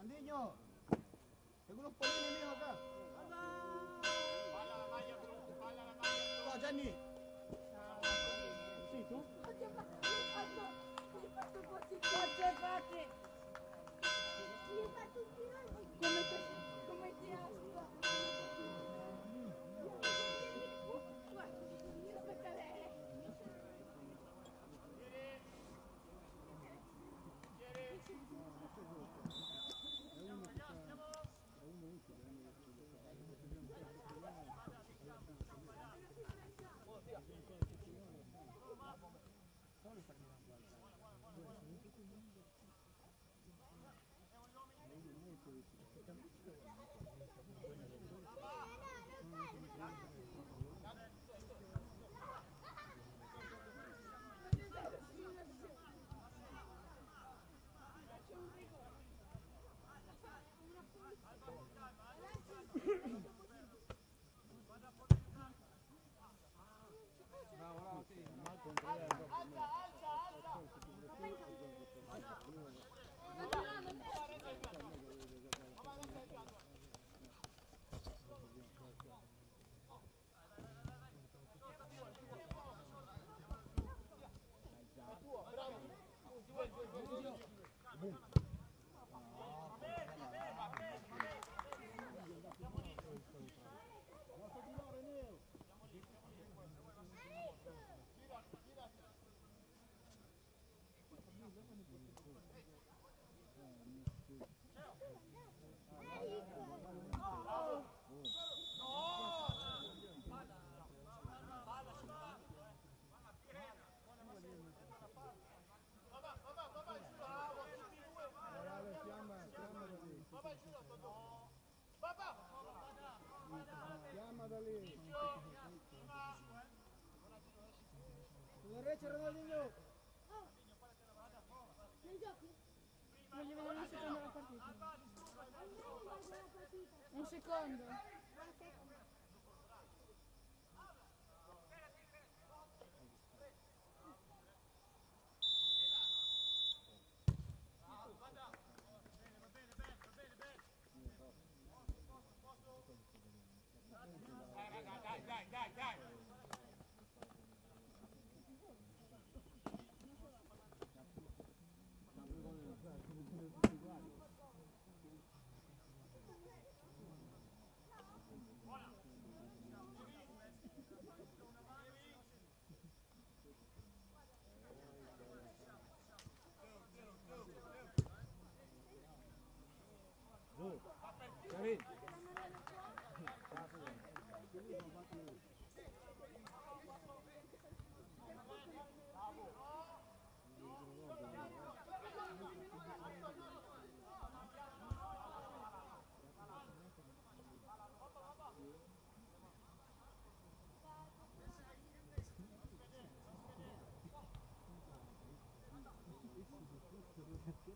Nandiño, tengo unos polines míos acá. ¡Anda! ¡Pala la malla, tú! ¡Pala la malla, tú! ¡No, Jenny! ¿Sí, tú? ¡Oye, Pati! ¡Oye, Pati! ¡Oye, Pati! ¡Oye, Pati! ¡Oye, Pergilah, buat saya. Ronaldinho! Voglio vedere un secondo la partita. Un secondo. Voilà.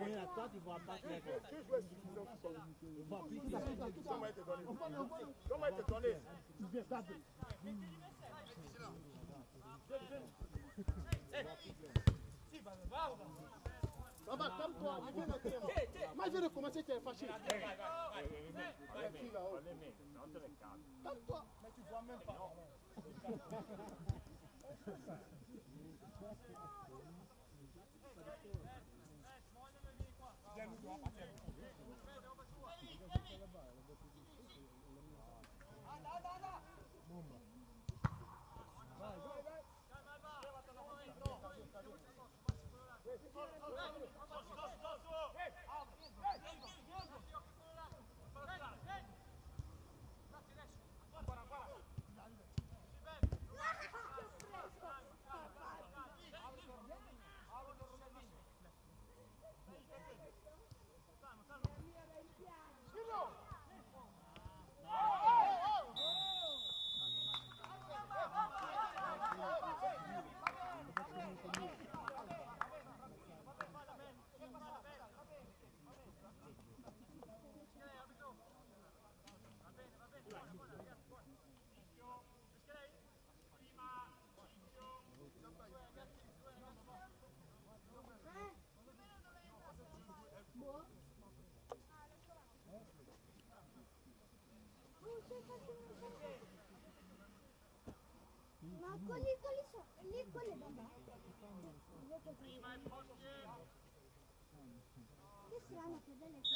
Rien à toi, tu vas battre les gars. Tu joues suffisant pour toi. On va piquer. Comment il te donné Comment il te donné Tu viens taper. Baba, calme-toi. Moi, je vais recommencer, tu es fâché. Calme-toi. Mais tu vois même pas. Thank you. Vamos lá, parceiro. Ma quelli, quelli sono, lì quelli vabbè. Prima il portiere. Che strano che delle cose.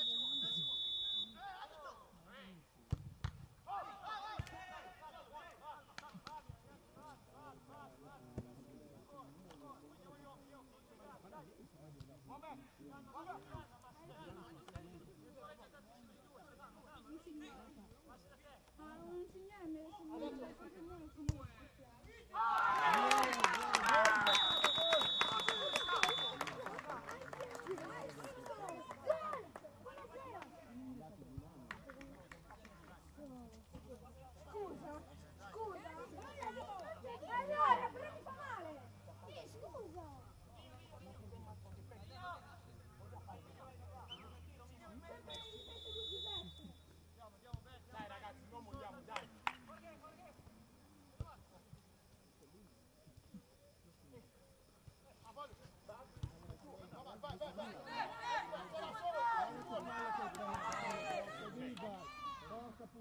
Come on, come on. 啊！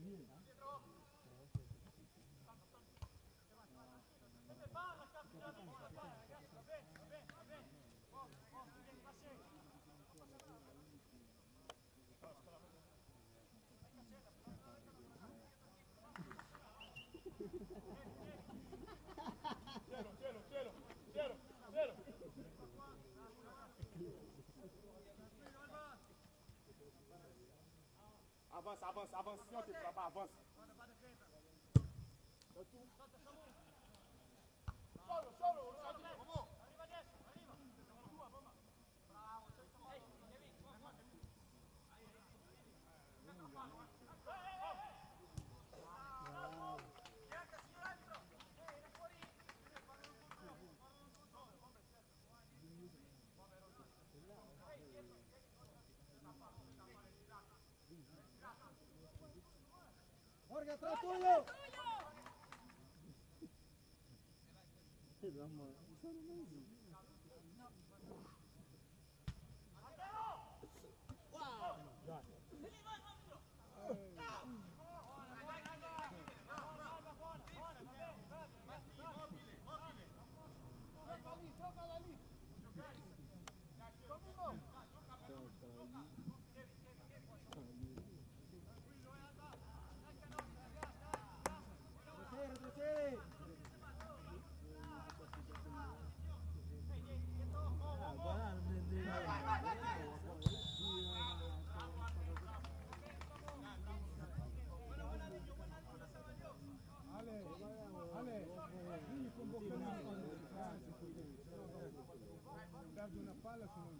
Gracias. Avança, avança, avança, senhor, avança. Jorge, atrás tuyo. tuyo. una palla sono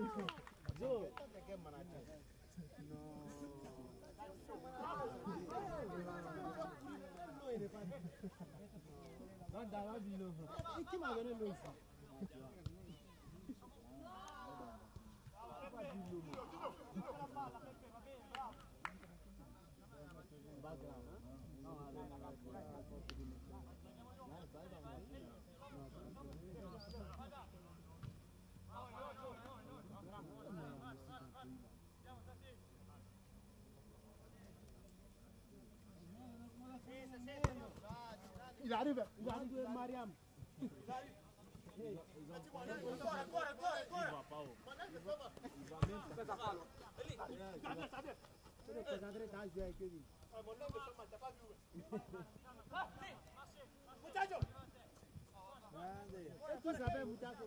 Joe. No. Background. العريب العريب مريم Muchacho. Esto sabe muchacho.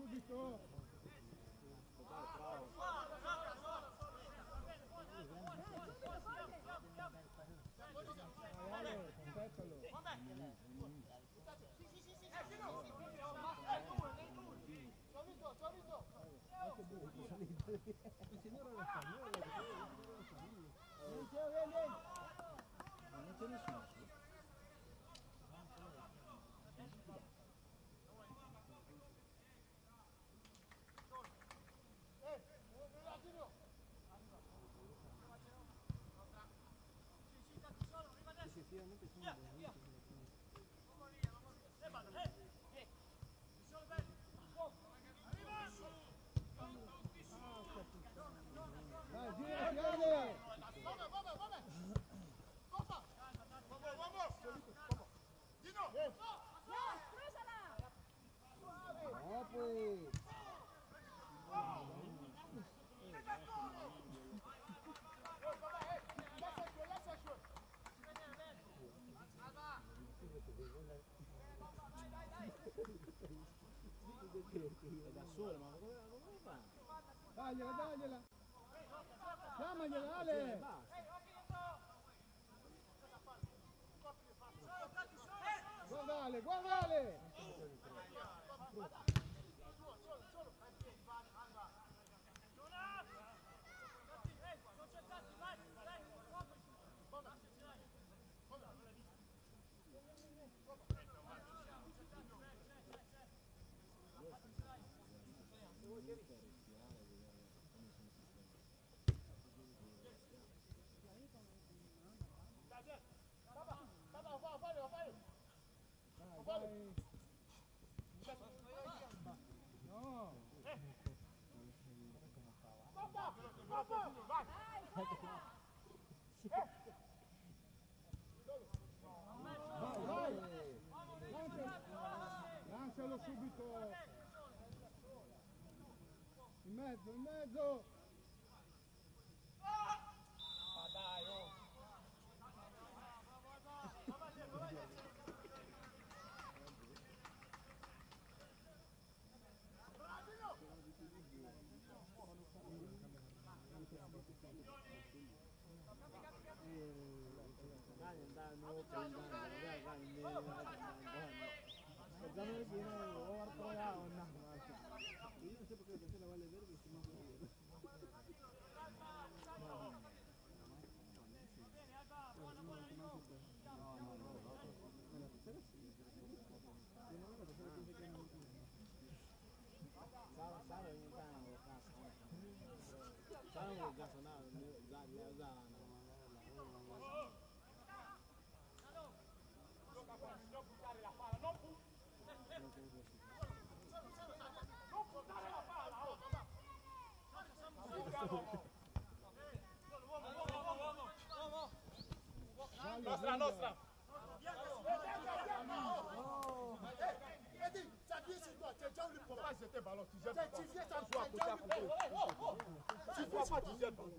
subito! d'histoire! Non c'è nessuno! ¡Vamos! È da solo, ma come, fa? Dagliela, dagliela. Chiamagliela, Ale. Guarda Ale, guarda Ale. Vai, vai. Lancia- Lancialo subito. Mezzo, in mezzo. sé por qué la tercera vale si vale Nostra, nostra. Jeter ballon, tu. Tu viens. Tu vois pas, tu calme-toi.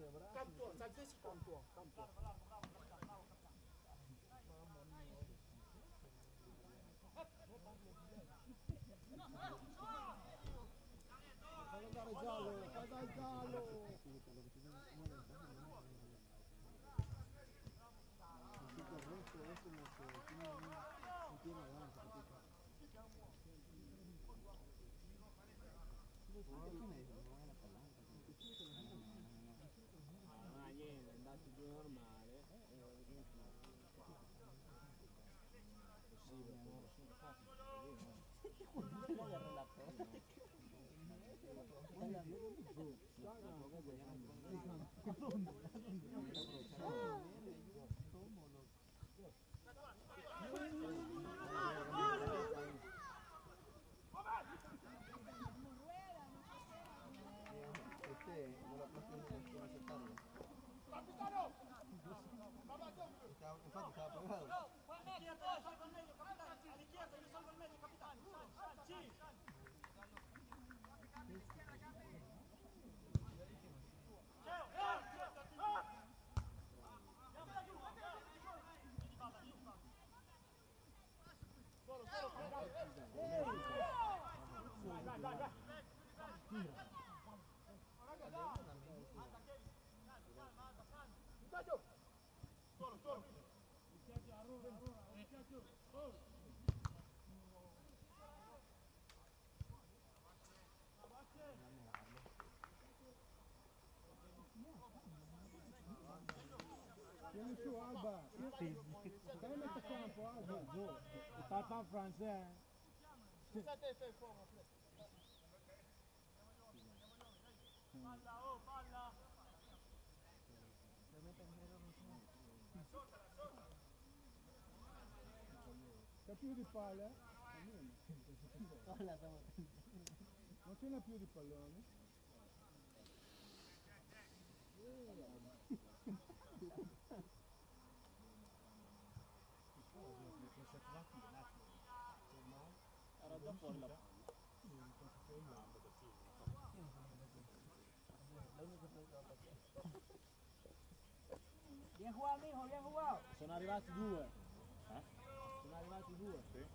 Ma niente, è andato giù normale. Possibile, no? Infatti stava pagando. well. pays. Il parle pas français. C'è più não palle? Non ce n'è più di pallone? Né? Fuori la Bien jugado, mijo, bien jugado. Sono arrivati due. Sono arrivati due. Eh,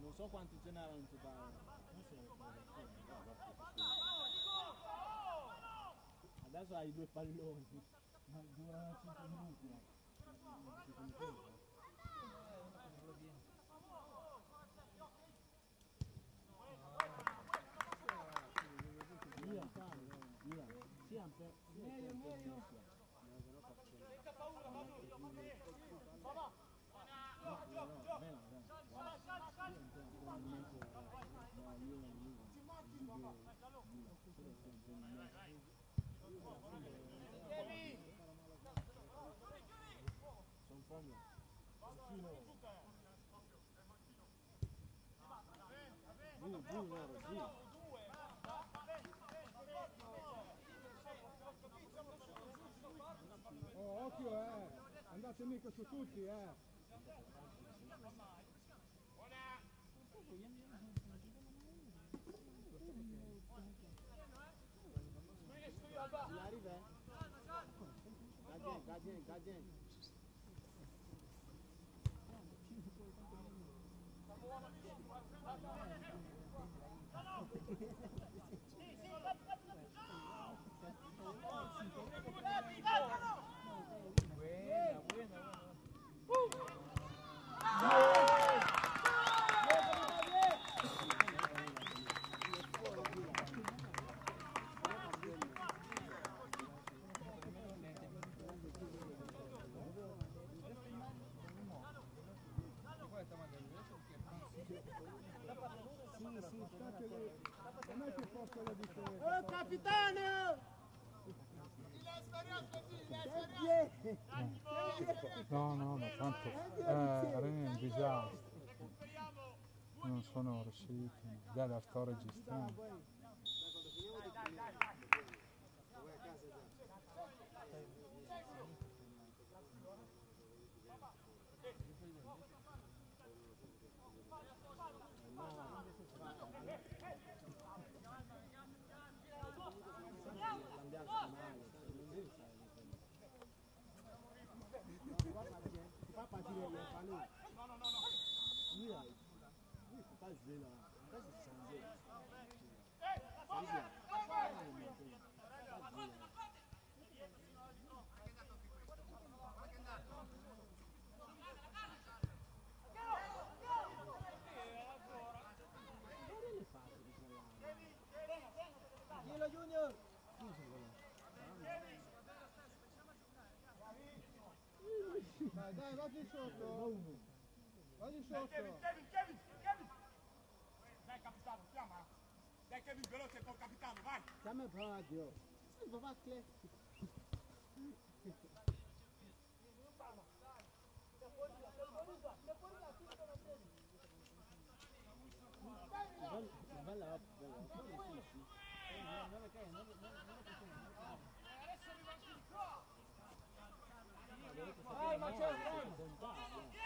non so quanti ce n'erano in totale. Adesso hai due palloni. Ma dura 5 minuti. Anche. Meglio, meglio. Sono fondo. Giù, giù, loro, giù. Occhio eh! Andate mica su tutti eh! Arrive. Gardien, gardien, gardien. Sì, sì, state lì. Non è che può posto le difese. Oh capitano! No, no, ma tanto eh, rendi già. Non sono riusciti. Già la sto registrando. Dire, pas remonter. Pas jouer là. Dillo Junior! Dai, dai, vatti sotto. Vatti sotto. Kevin, Kevin, Kevin, Você é capitão, vai! Tá me brando aqui, ó. Vai bater. Valla up, Vai, Marcello, vai!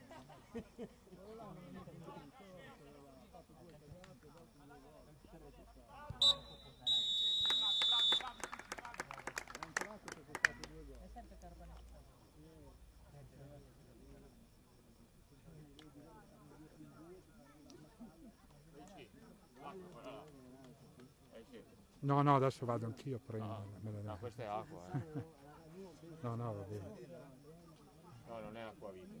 No, no, adesso vado anch'io a prenderla. me la No, dai. questa è acqua, eh. No, no, va bene. No, non è acqua vita.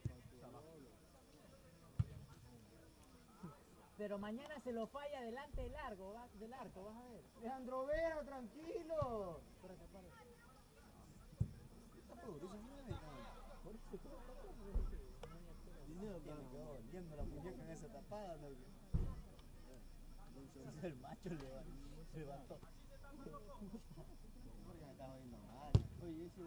Pero mañana se lo falla delante del arco, va- del arco, vas a ver. Leandro Vera, tranquilo. Dinero para que viendo la muñeca en esa tapada, ¿no? Entonces el macho le se levantó. Porque me estaba viendo mal. Oye, ese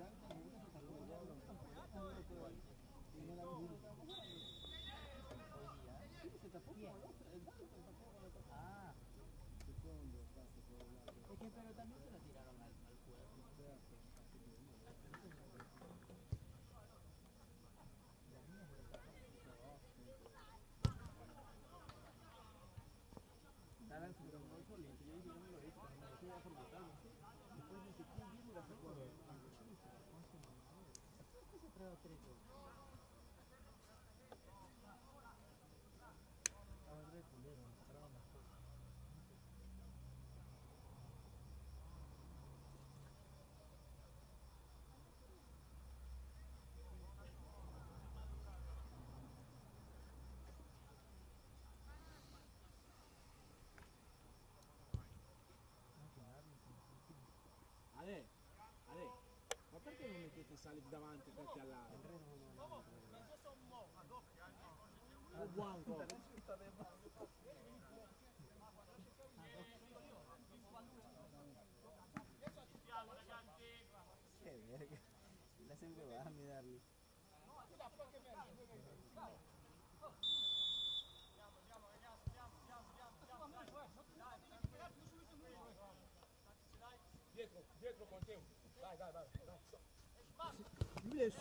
Después dice, ¿quién viene la. Che ti sali davanti per te all'aria. Oh, buon ancora. Che verga. La sempre a mirarli. Dietro, blessure.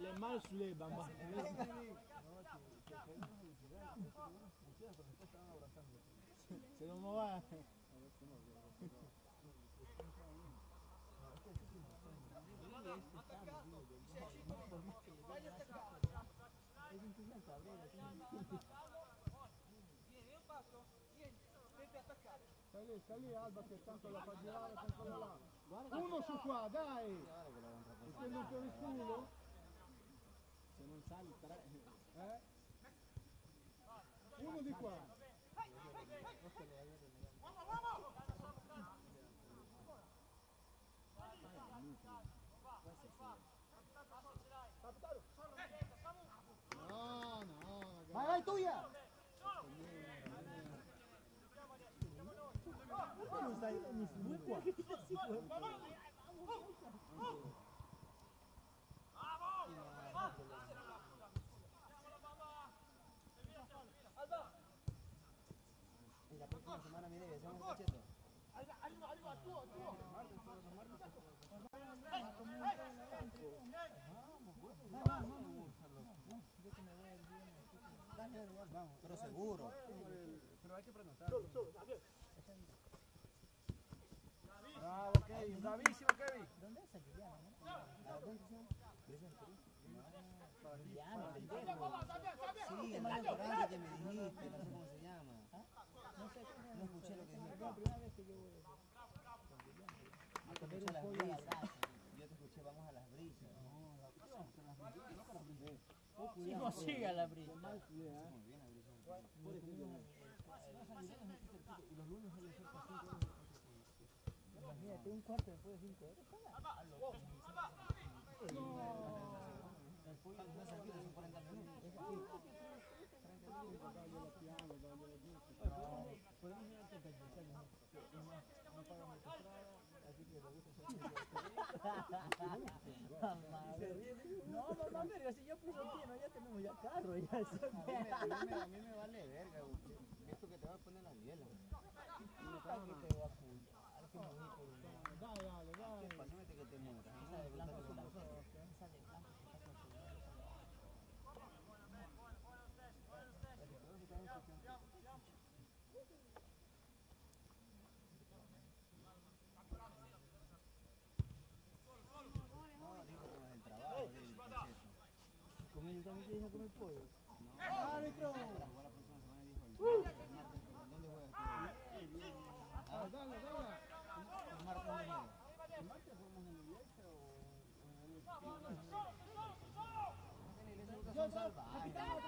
Les mains sous les bambas. Stai lì Alba che tanto la fa girare con quello là. Uno su qua, dai! Ti tieni un po' il culo? Se non sali tre... Eh? Uno di qua. was like, Vamos, pero seguro. Hay que prenotar. Bravo, Kevin. Bravísimo, Kevin. ¿Dónde es el Sí, que me dijiste, cómo se llama. No escuché lo que la vamos a las brisas. Sí, horas. Cuando estás aquí, son 40 minutos. Podemos ir antes de ¿no? No mamá, si piso aquí, no, ya tenemos ya carro, ya eso. A mí, me, vale verga. Esto que te va a poner la biela. A. Dale, dale, dale. Que te mueras. Blanco blanco Con el también tiene que comer pollo. ¡Árbitro! Capitán,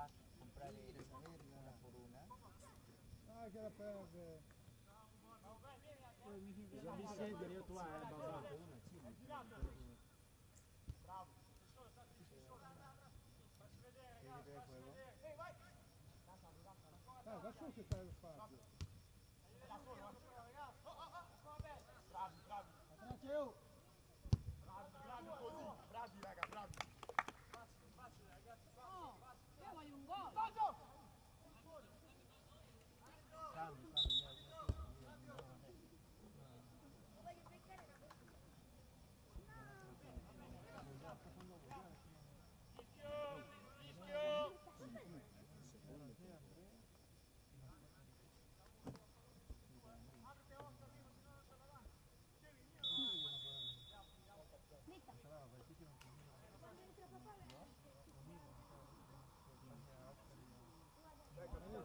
pan, comprarle una por uma Ah, que era para ver. Já vi se direito lá, é bazar. Bravo. Tem ideia com? Vai, vai, vai. Vai, vai, vai.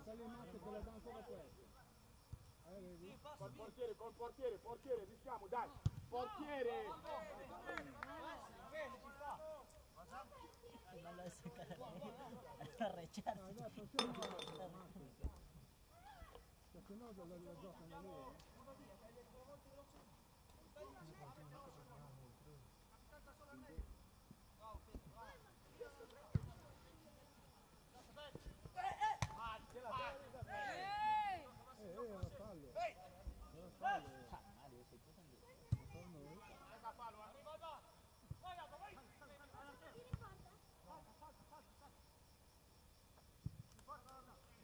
Sali in macchina te la dà ancora questo. Eh, vedi? Col portiere, col portiere, portiere, rischiamo, dai. Portiere! Non lo so. Ah, dai, portiere no. Cioè, se no la, giocano lì. eh. Ehi! Eh, eh, era fallo. Era fallo. Ah, Mario, sei tu quando... Per noi.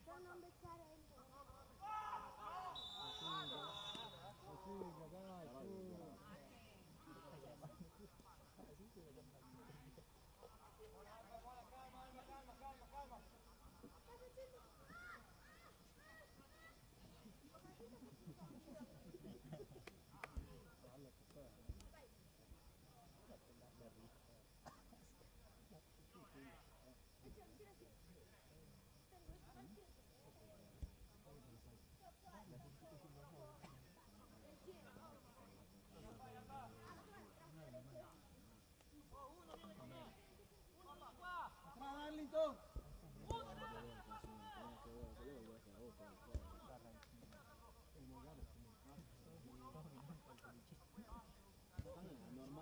Per non beccare il La figa, dai, su. Palla che fa, eh.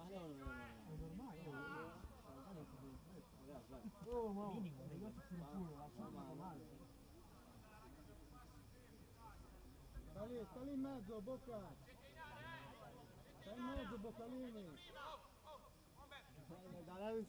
Normale o non è normale? È normale, oh. Oh, ma Minimo, mi date più culo, la sono normale. Sta lì, sta lì in mezzo, Bocca. Sta in mezzo, Boccalini. Dai, dai,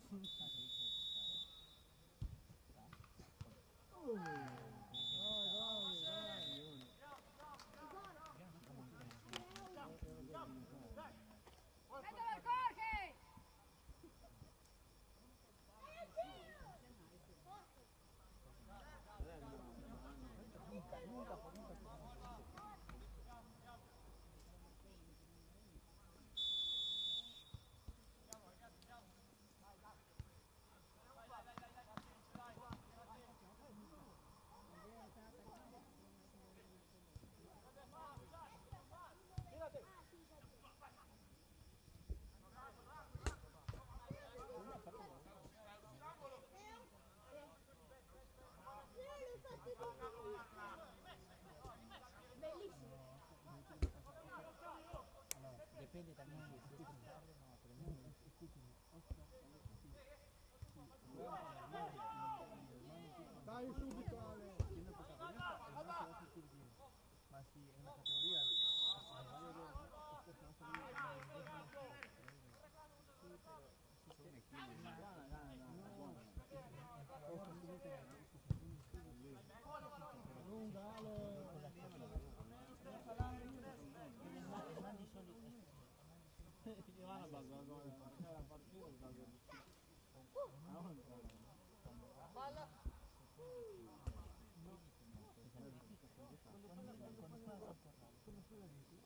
como son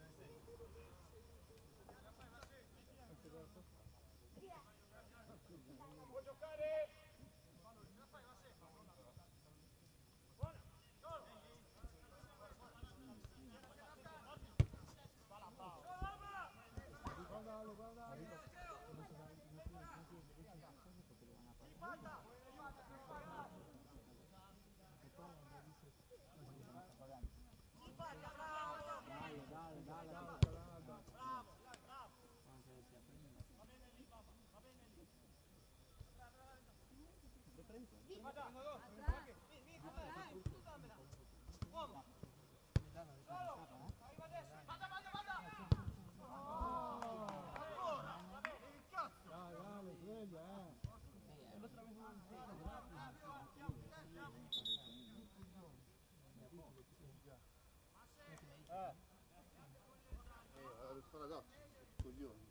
las bicis Got it. Eh, eh, il paradosso, coglione.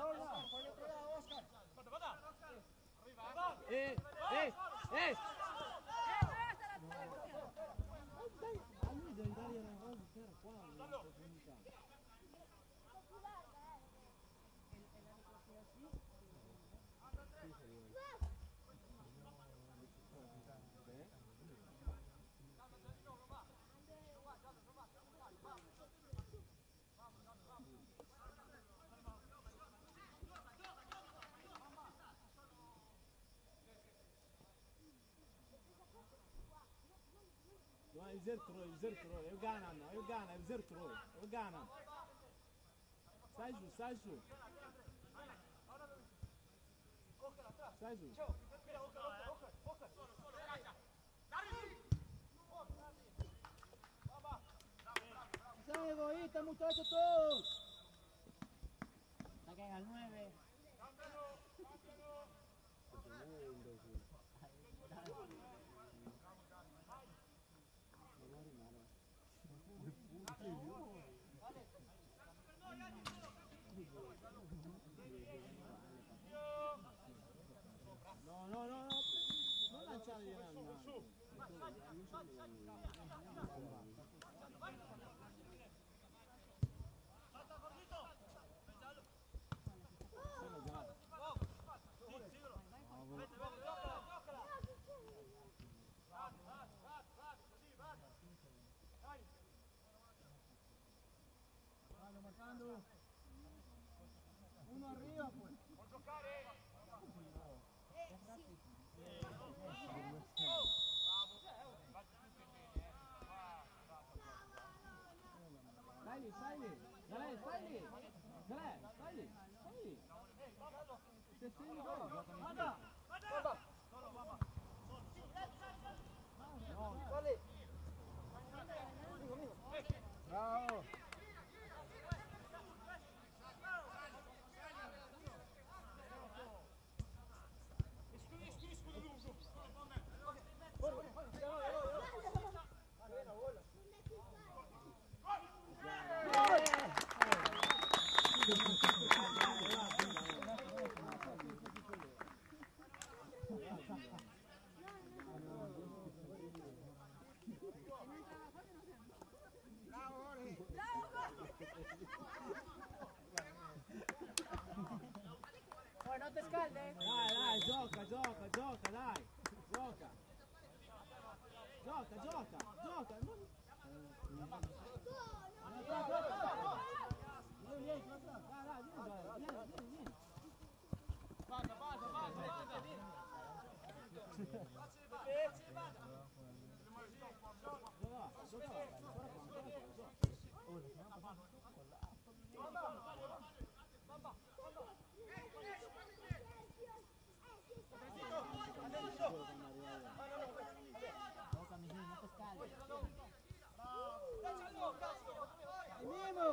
Oscar, Oscar, Oscar. Arriba. Eh. zertro zertro evgana na evgana zertro evgana Saju Saju Saju Sean egoístas muchachos todos. Saquen al 9 Uno arriba, pues. Dale, Smiley. Dale, Smiley. Smiley. Te estoy igual. Mata, mata. Solo, mamá. Solo. No, dale. Bravo. Dai, dai, gioca, gioca, gioca, dai. Gioca. Gioca, gioca, gioca. Non... Vieni, vieni, qua atrás. Dai, dai, vieni, dai, vieni, vieni, vieni. Dove va? Dove va? Guarda qua, guarda qua, gioca. Gioca, Miguel, no te scaldes. Mimo.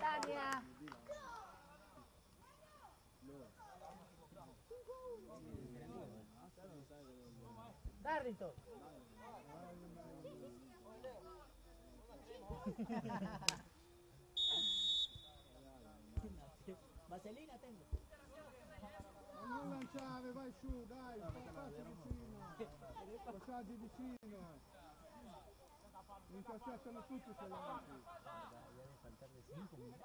Tania. Darrington. Vasellina attendo. Non lanciare, vai su, dai, passaggi vicino. Passaggi vicino. Intercettano tutti se lanci. Deve faltarle 5 minuti.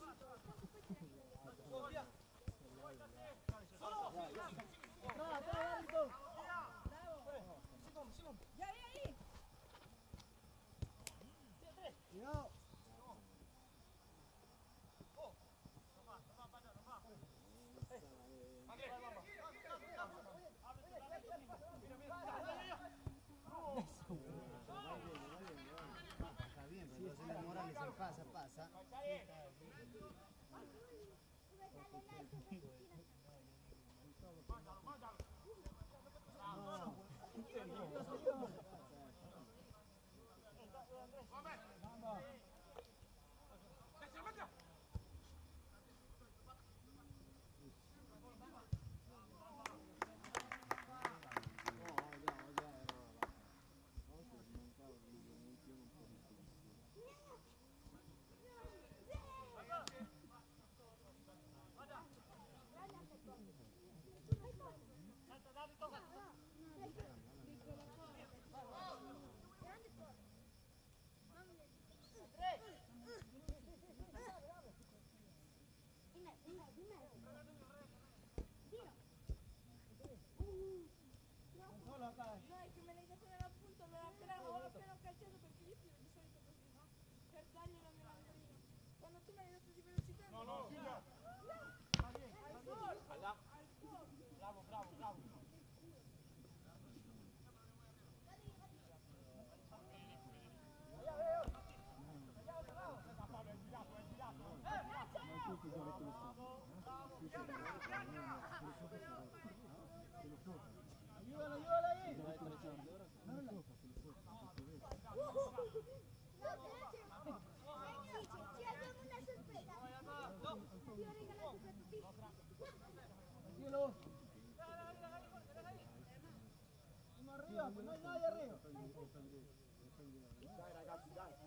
passa, passa. Não. Bye. Tranquilo. Arriba, no hay nadie arriba. Dai ragazzi, dai.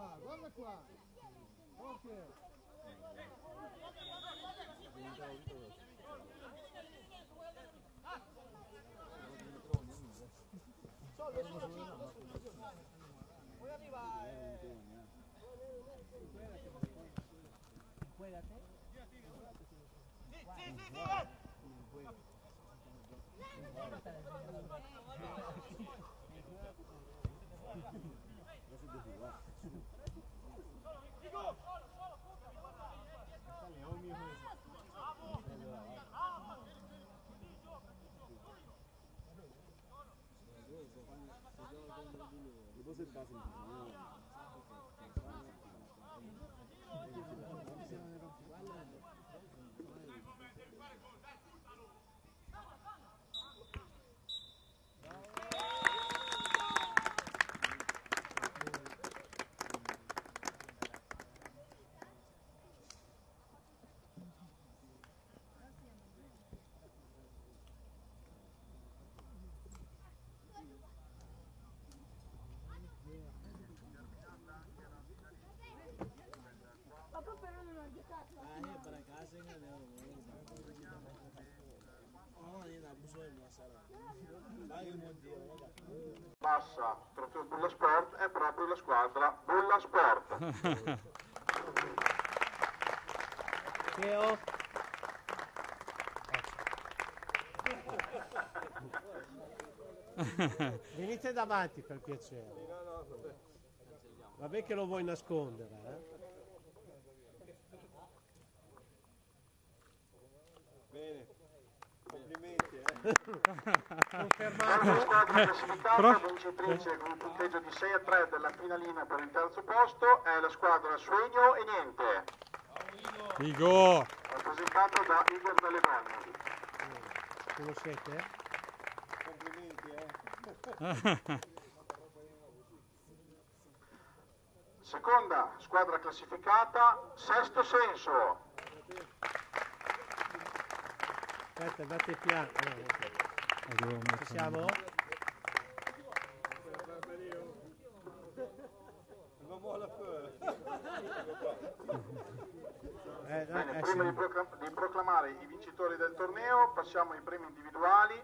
qua, guarda qua. Forte. Poi arriva... Cuédate. Sí, sí, sí, sí. Gracias. Squadra Bulla Sport. Venite davanti per piacere. Vabbè che lo vuoi nascondere, eh? Eh. Confermato? squadra classificata, Però- vincitrice con un punteggio di 6 a 3 della finalina per il terzo posto è la squadra Suegno e Niente, Figo! rappresentata da Igor Dalle Donne. Conoscete? Complimenti, eh. Seconda squadra classificata, Sesto Senso. Aspetta, andate piano. Ci siamo? Eh, dai, Bene, eh, prima sì. di, proclam- di proclamare i vincitori del torneo, passiamo ai premi individuali.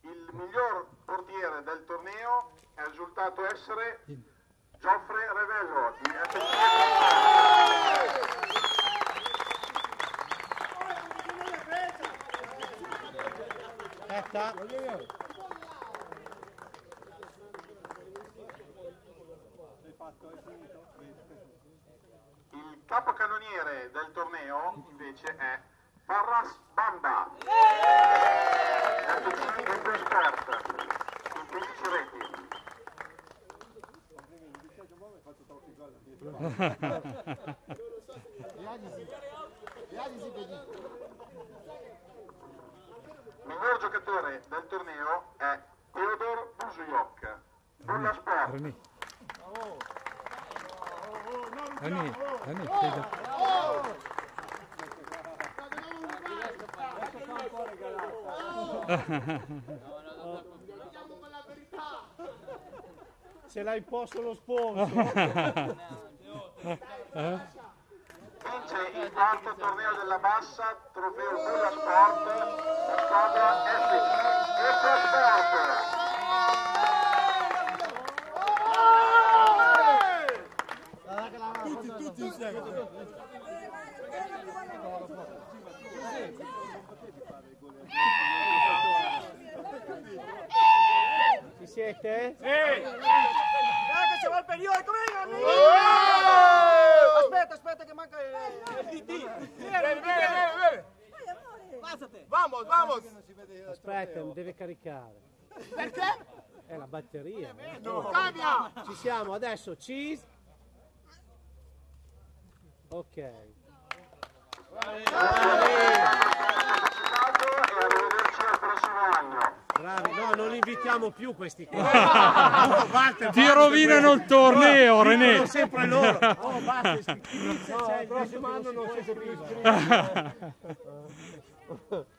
Il miglior portiere del torneo è risultato essere Geoffrey Revello di Aspetta. Il capocannoniere del torneo invece è Farras Bamba. FC Eco Sport con 15 reti. Miglior giocatore del torneo è Theodor Buzujok. Bulla Sport. Reni. Reni, Reni, chiede. Ce l'ha imposto lo sponsor. Eh? Quarto torneo della Bassa, trofeo Bulla Sport, la squadra FC Eco Sport. Tutti, tutti insieme. Ci siete? Aspetta, aspetta che manca il DT. Bene, bene, bene, bene. Passate. Vamos, vamos. Aspetta, mi deve caricare. Perché? È la batteria. eh. Cambia. Ci siamo, adesso cheese. Ok. Partecipato e arrivederci al prossimo anno. Bravi, no, non invitiamo più questi qua. No, Walter, Ti rovinano il torneo, No, René. dicono sempre loro. Oh, basta, no, il prossimo anno non siete più.